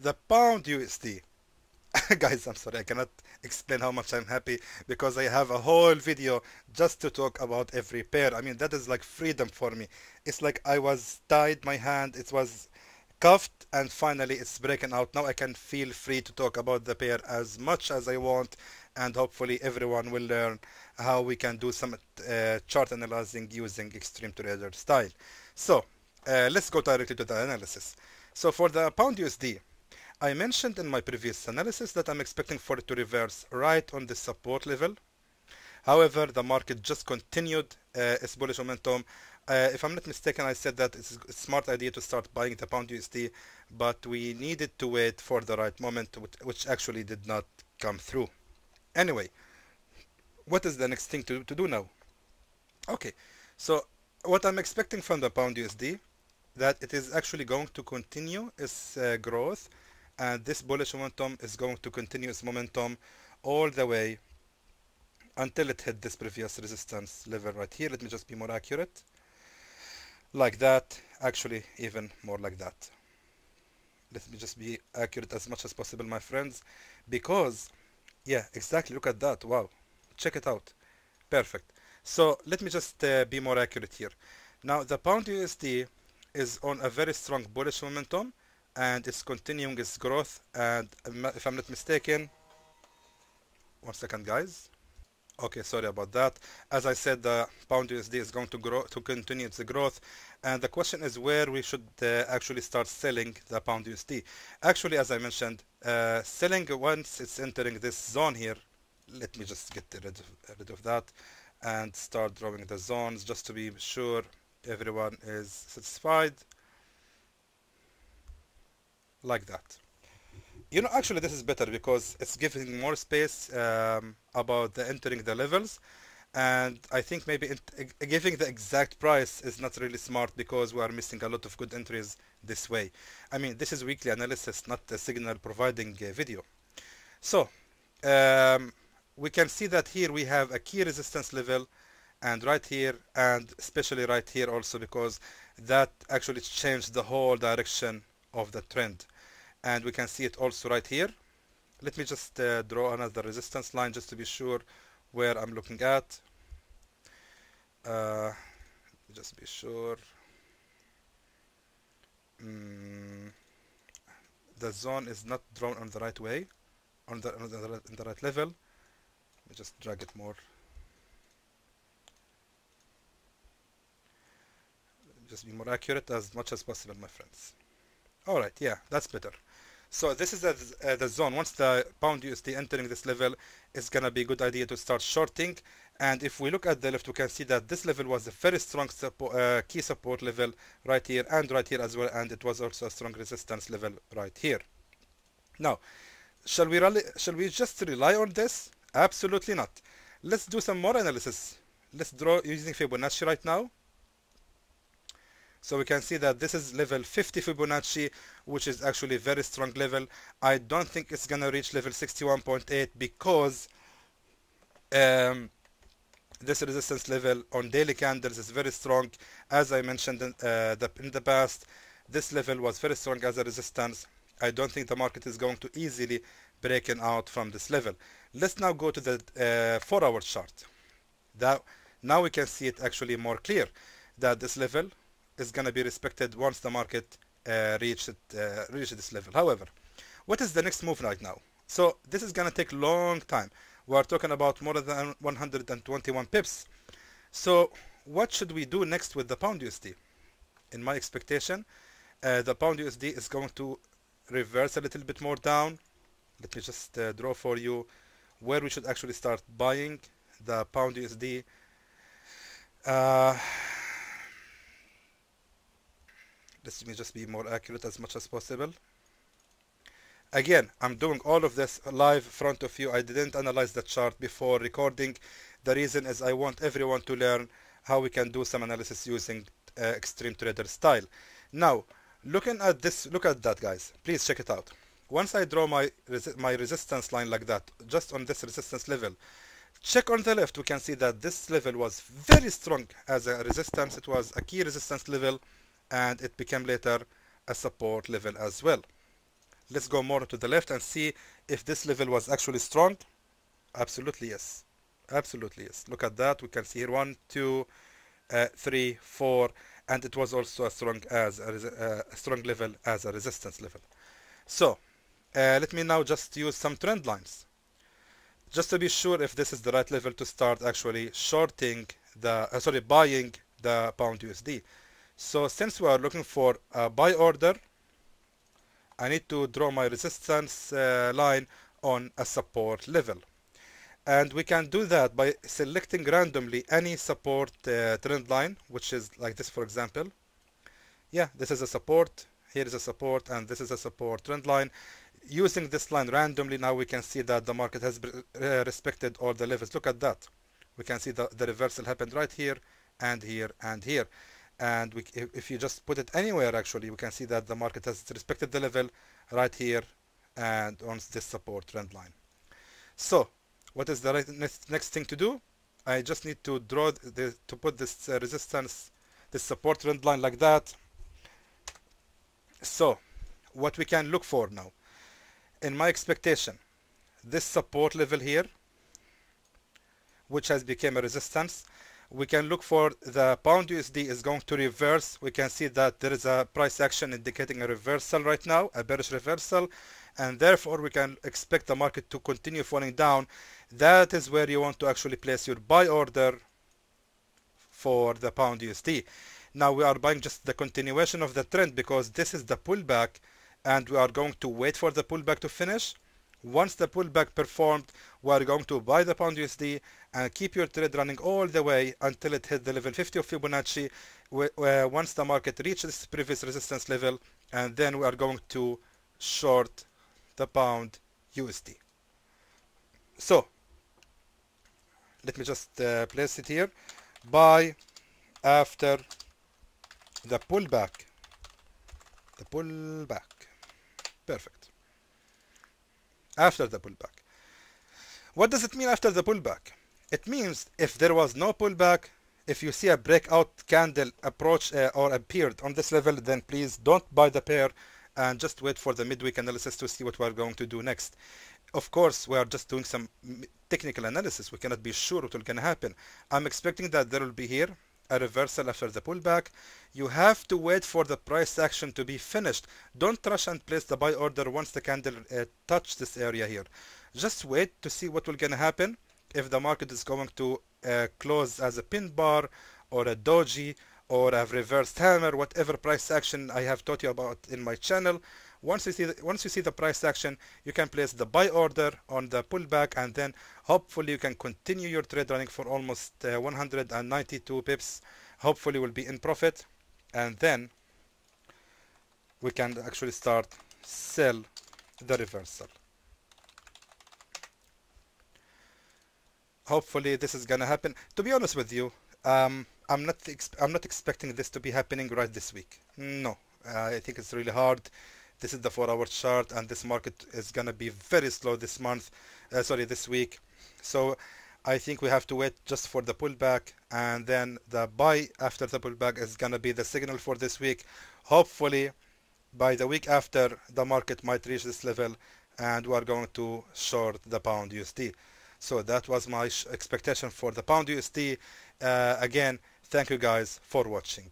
the pound USD. Guys, I'm sorry, I cannot explain how much I'm happy because I have a whole video just to talk about every pair. I mean, that is like freedom for me. It's like I was tied my hand, it was cuffed and finally it's breaking out. Now I can feel free to talk about the pair as much as I want and hopefully everyone will learn how we can do some uh, chart analyzing using Xtreme Trader style. So uh, let's go directly to the analysis. So for the pound USD, I mentioned in my previous analysis that I'm expecting for it to reverse right on the support level. However, the market just continued uh, its bullish momentum. Uh, if I'm not mistaken, I said that it's a smart idea to start buying the pound USD, but we needed to wait for the right moment, which actually did not come through. Anyway, what is the next thing to, to do now? Okay, so what I'm expecting from the pound USD, that it is actually going to continue its uh, growth and this bullish momentum is going to continue its momentum all the way until it hit this previous resistance level right here. Let me just be more accurate. Like that actually even more like that. Let me just be accurate as much as possible my friends because yeah exactly look at that. Wow. Check it out. Perfect. So let me just uh, be more accurate here. Now the pound USD is on a very strong bullish momentum and it's continuing its growth. And if I'm not mistaken one second guys. Okay sorry about that. As I said the pound USD is going to grow to continue its growth. And the question is where we should uh, actually start selling the pound USD actually as I mentioned uh, selling once it's entering this zone here let me just get rid of, rid of that and start drawing the zones just to be sure everyone is satisfied like that. You know actually this is better because it's giving more space um, about the entering the levels. And I think maybe giving the exact price is not really smart because we are missing a lot of good entries this way. I mean this is weekly analysis not a signal providing video. So um, we can see that here we have a key resistance level and right here and especially right here also because that actually changed the whole direction of the trend. And we can see it also right here. Let me just uh, draw another resistance line just to be sure where I'm looking at. Uh, just be sure. Mm, the zone is not drawn on the right way on the, on the, on the right level. Let me just drag it more. Just be more accurate as much as possible my friends alright yeah that's better so this is the, uh, the zone. Once the pound USD entering this level, it's gonna be a good idea to start shorting. And if we look at the left, we can see that this level was a very strong uh, key support level right here and right here as well. And it was also a strong resistance level right here. Now, shall we rally, shall we just rely on this? Absolutely not. Let's do some more analysis. Let's draw using Fibonacci right now. So we can see that this is level 50 Fibonacci, which is actually very strong level. I don't think it's gonna reach level 61.8 because um, this resistance level on daily candles is very strong. As I mentioned in, uh, the, in the past, this level was very strong as a resistance. I don't think the market is going to easily breaking out from this level. Let's now go to the uh, 4 hour chart. That, now we can see it actually more clear that this level is going to be respected once the market uh, reaches uh, reach this level. However, what is the next move right now? So this is going to take long time. We are talking about more than 121 pips. So what should we do next with the pound USD? In my expectation, uh, the pound USD is going to reverse a little bit more down. Let me just uh, draw for you where we should actually start buying the pound USD. Uh, let me just be more accurate as much as possible. Again I'm doing all of this live front of you. I didn't analyze the chart before recording. The reason is I want everyone to learn how we can do some analysis using uh, Xtreme Trader style. Now looking at this look at that guys. Please check it out. Once I draw my resi my resistance line like that just on this resistance level check on the left. We can see that this level was very strong. As a resistance it was a key resistance level and it became later a support level as well. Let's go more to the left and see if this level was actually strong. Absolutely yes. Absolutely yes. Look at that. We can see here one two uh, three four and it was also as strong as a, uh, a strong level as a resistance level. So uh, let me now just use some trend lines. Just to be sure if this is the right level to start actually shorting the uh, sorry buying the pound USD so since we are looking for a buy order I need to draw my resistance uh, line on a support level. And we can do that by selecting randomly any support uh, trend line which is like this for example. Yeah this is a support here is a support and this is a support trend line. Using this line randomly now we can see that the market has uh, respected all the levels. Look at that. We can see the, the reversal happened right here and here and here and we, if, you just put it anywhere actually we can see that the market has respected the level right here and on this support trend line. So what is the right next, next thing to do? I just need to draw the to put this uh, resistance this support trend line like that. So what we can look for now? In my expectation this support level here which has become a resistance we can look for the pound USD is going to reverse. We can see that there is a price action indicating a reversal right now a bearish reversal and therefore we can expect the market to continue falling down. That is where you want to actually place your buy order for the pound USD now we are buying just the continuation of the trend because this is the pullback and we are going to wait for the pullback to finish once the pullback performed we are going to buy the pound USD and keep your trade running all the way until it hit the level 50 of Fibonacci once the market reaches previous resistance level and then we are going to short the pound USD so let me just uh, place it here. Buy after the pullback. The pullback. Perfect after the pullback. What does it mean after the pullback? It means if there was no pullback if you see a breakout candle approach uh, or appeared on this level then please don't buy the pair and just wait for the midweek analysis to see what we're going to do next. Of course we are just doing some technical analysis. We cannot be sure what will gonna happen. I'm expecting that there will be here a reversal after the pullback. You have to wait for the price action to be finished. Don't rush and place the buy order once the candle uh, touch this area here. Just wait to see what will gonna happen. If the market is going to uh, close as a pin bar or a doji or a reversed hammer whatever price action I have taught you about in my channel once you see the, once you see the price action you can place the buy order on the pullback and then hopefully you can continue your trade running for almost uh, 192 pips. Hopefully will be in profit and then we can actually start sell the reversal. Hopefully this is gonna happen. To be honest with you um, I'm not I'm not expecting this to be happening right this week. No uh, I think it's really hard this is the four hour chart and this market is gonna be very slow this month uh, sorry this week. So I think we have to wait just for the pullback and then the buy after the pullback is gonna be the signal for this week. Hopefully by the week after the market might reach this level and we are going to short the pound USD so that was my expectation for the pound USD uh, again thank you guys for watching